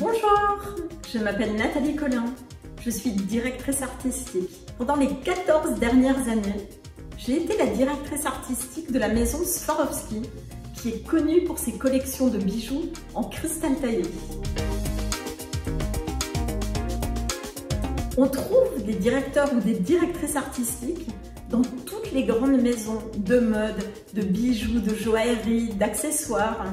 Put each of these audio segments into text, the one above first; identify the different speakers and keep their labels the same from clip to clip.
Speaker 1: Bonjour, je m'appelle Nathalie Collin, je suis directrice artistique. Pendant les 14 dernières années, j'ai été la directrice artistique de la maison Swarovski, qui est connue pour ses collections de bijoux en cristal taillé. On trouve des directeurs ou des directrices artistiques dans toutes les grandes maisons de mode, de bijoux, de joaillerie, d'accessoires.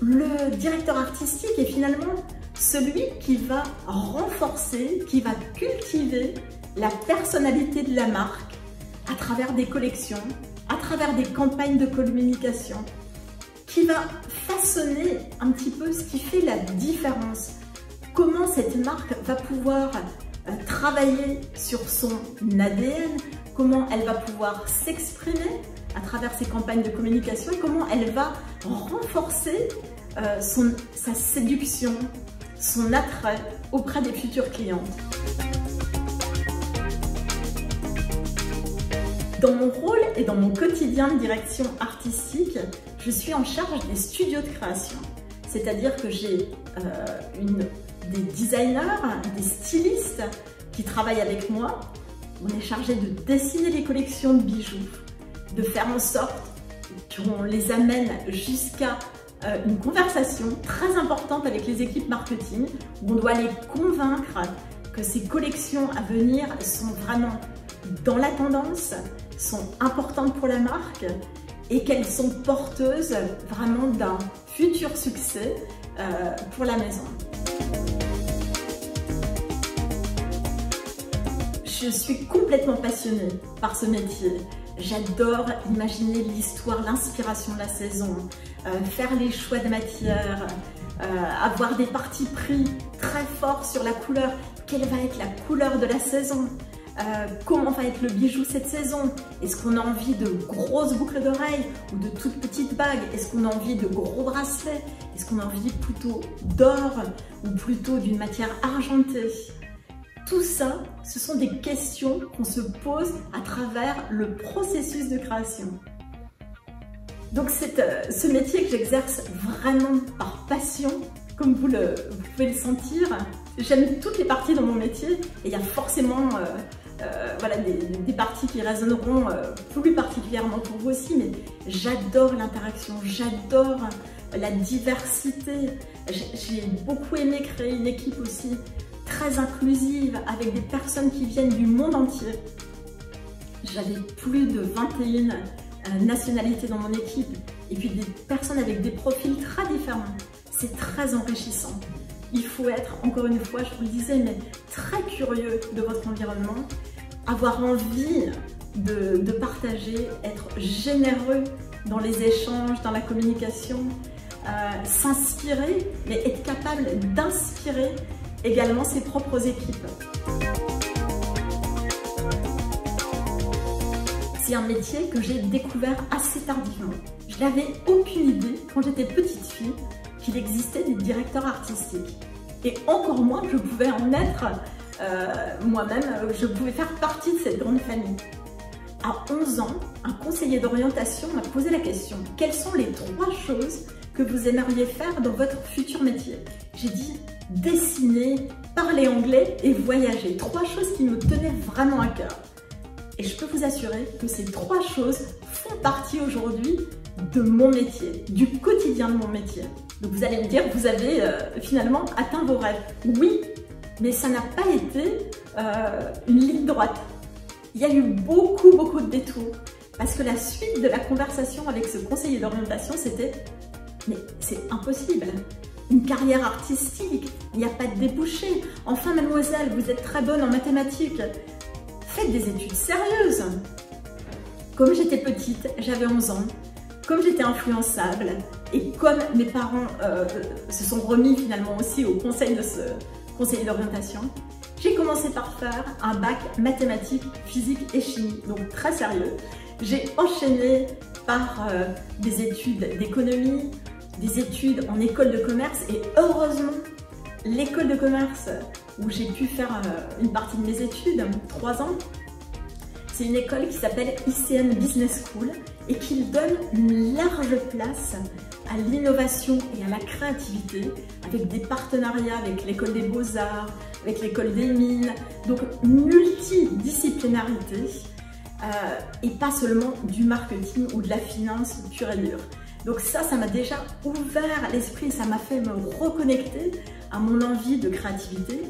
Speaker 1: Le directeur artistique est finalement celui qui va renforcer, qui va cultiver la personnalité de la marque à travers des collections, à travers des campagnes de communication, qui va façonner un petit peu ce qui fait la différence. Comment cette marque va pouvoir euh, travailler sur son ADN, comment elle va pouvoir s'exprimer à travers ses campagnes de communication et comment elle va renforcer euh, son, sa séduction, son attrait auprès des futurs clients. Dans mon rôle et dans mon quotidien de direction artistique, je suis en charge des studios de création. C'est-à-dire que j'ai euh, des designers, des stylistes qui travaillent avec moi. On est chargé de dessiner les collections de bijoux, de faire en sorte qu'on les amène jusqu'à une conversation très importante avec les équipes marketing où on doit les convaincre que ces collections à venir sont vraiment dans la tendance, sont importantes pour la marque et qu'elles sont porteuses vraiment d'un futur succès euh, pour la maison. Je suis complètement passionnée par ce métier. J'adore imaginer l'histoire, l'inspiration de la saison, euh, faire les choix de matière, euh, avoir des parties pris très forts sur la couleur. Quelle va être la couleur de la saison? Euh, comment va être le bijou cette saison? Est-ce qu'on a envie de grosses boucles d'oreilles ou de toutes petites bagues? Est-ce qu'on a envie de gros bracelets? Est-ce qu'on a envie plutôt d'or ou plutôt d'une matière argentée? Tout ça, ce sont des questions qu'on se pose à travers le processus de création. Donc c'est euh, ce métier que j'exerce vraiment par passion, comme vous, le, pouvez le sentir. J'aime toutes les parties dans mon métier et il y a forcément euh, euh, voilà, des, parties qui résonneront plus particulièrement pour vous aussi, mais j'adore l'interaction, j'adore la diversité. J'ai beaucoup aimé créer une équipe aussi très inclusive, avec des personnes qui viennent du monde entier. J'avais plus de 21 euh, nationalités dans mon équipe et puis des personnes avec des profils très différents. C'est très enrichissant. Il faut être, encore une fois, je vous le disais, mais très curieux de votre environnement, avoir envie de, partager, être généreux dans les échanges, dans la communication, euh, s'inspirer, mais être capable d'inspirer également ses propres équipes. C'est un métier que j'ai découvert assez tardivement. Je n'avais aucune idée quand j'étais petite fille qu'il existait des directeurs artistiques. Et encore moins je pouvais en être euh, moi-même, je pouvais faire partie de cette grande famille. À 11 ans, un conseiller d'orientation m'a posé la question quelles sont les trois choses que vous aimeriez faire dans votre futur métier? J'ai dit dessiner, parler anglais et voyager. Trois choses qui me tenaient vraiment à cœur. Et je peux vous assurer que ces trois choses font partie aujourd'hui de mon métier, du quotidien de mon métier. Donc vous allez me dire, vous avez euh, finalement atteint vos rêves. Oui, mais ça n'a pas été euh, une ligne droite. Il y a eu beaucoup, beaucoup de détours. Parce que la suite de la conversation avec ce conseiller d'orientation, c'était « mais c'est impossible une carrière artistique, il n'y a pas de débouché. Enfin, mademoiselle, vous êtes très bonne en mathématiques. Faites des études sérieuses. Comme j'étais petite, j'avais 11 ans, comme j'étais influençable, et comme mes parents euh, se sont remis finalement aussi au conseil de ce conseiller d'orientation, j'ai commencé par faire un bac mathématiques, physique et chimie, donc très sérieux. J'ai enchaîné par euh, des études d'économie, des études en école de commerce et heureusement, l'école de commerce où j'ai pu faire euh, une partie de mes études, trois ans, c'est une école qui s'appelle ICN Business School et qui donne une large place à l'innovation et à la créativité avec des partenariats avec l'école des beaux-arts, avec l'école des mines, donc multidisciplinarité euh, et pas seulement du marketing ou de la finance pure et dure. Donc ça, ça m'a déjà ouvert l'esprit, ça m'a fait me reconnecter à mon envie de créativité.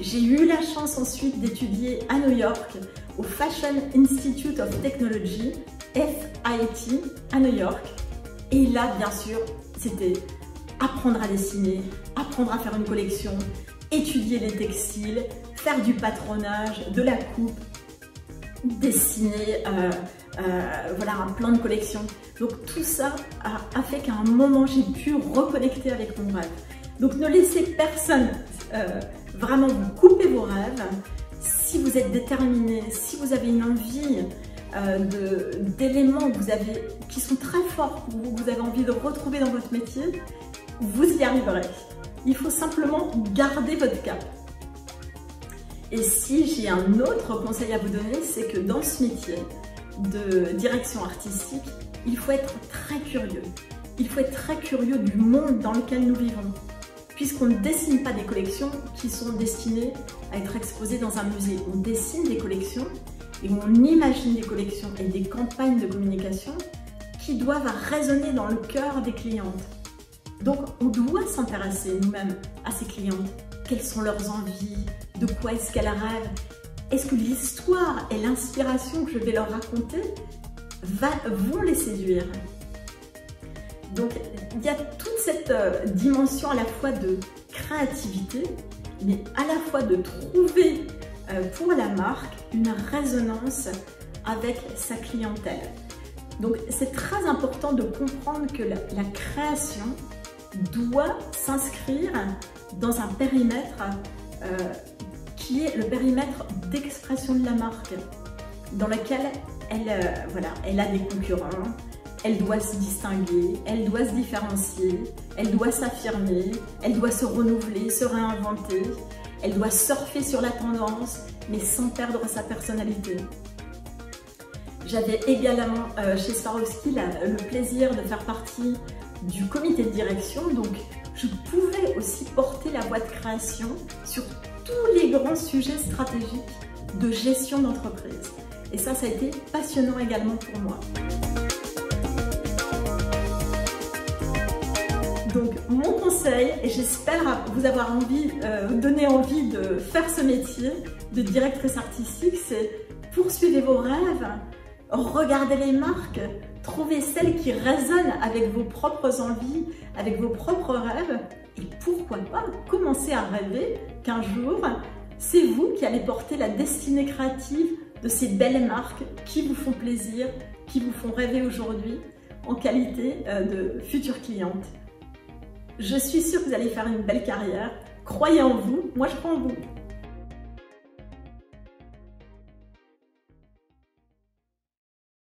Speaker 1: J'ai eu la chance ensuite d'étudier à New York au Fashion Institute of Technology, FIT, à New York. Et là, bien sûr, c'était apprendre à dessiner, apprendre à faire une collection, étudier les textiles, faire du patronage, de la coupe, dessiner euh, euh, voilà, un plan de collection. Donc tout ça a, fait qu'à un moment, j'ai pu reconnecter avec mon rêve. Donc ne laissez personne euh, vraiment vous couper vos rêves. Si vous êtes déterminé, si vous avez une envie d'éléments vous avez, qui sont très forts pour vous, que vous avez envie de retrouver dans votre métier, vous y arriverez. Il faut simplement garder votre cap. Et si j'ai un autre conseil à vous donner, c'est que dans ce métier de direction artistique, il faut être très curieux. Il faut être très curieux du monde dans lequel nous vivons. Puisqu'on ne dessine pas des collections qui sont destinées à être exposées dans un musée. On dessine des collections et on imagine des collections et des campagnes de communication qui doivent résonner dans le cœur des clientes. Donc on doit s'intéresser nous-mêmes à ces clientes. Quelles sont leurs envies? De quoi est-ce qu'elles rêvent? Est-ce que l'histoire et l'inspiration que je vais leur raconter vont les séduire? Donc il y a toute cette euh, dimension à la fois de créativité, mais à la fois de trouver pour la marque une résonance avec sa clientèle. Donc c'est très important de comprendre que la, la création doit s'inscrire dans un périmètre euh, qui est le périmètre d'expression de la marque, dans lequel elle, euh, voilà, elle a des concurrents, elle doit se distinguer, elle doit se différencier, elle doit s'affirmer, elle doit se renouveler, se réinventer, elle doit surfer sur la tendance, mais sans perdre sa personnalité. J'avais également euh, chez Swarovski le plaisir de faire partie du comité de direction, donc je pouvais aussi porter la voie de création sur tous les grands sujets stratégiques de gestion d'entreprise. Et ça, ça a été passionnant également pour moi. Mon conseil, et j'espère vous avoir envie, euh, donner envie de faire ce métier de directrice artistique, c'est poursuivez vos rêves, regardez les marques, trouvez celles qui résonnent avec vos propres envies, avec vos propres rêves, et pourquoi pas commencer à rêver qu'un jour, c'est vous qui allez porter la destinée créative de ces belles marques qui vous font plaisir, qui vous font rêver aujourd'hui en qualité euh, de futures clientes. Je suis sûre que vous allez faire une belle carrière. Croyez en vous, moi je crois en vous.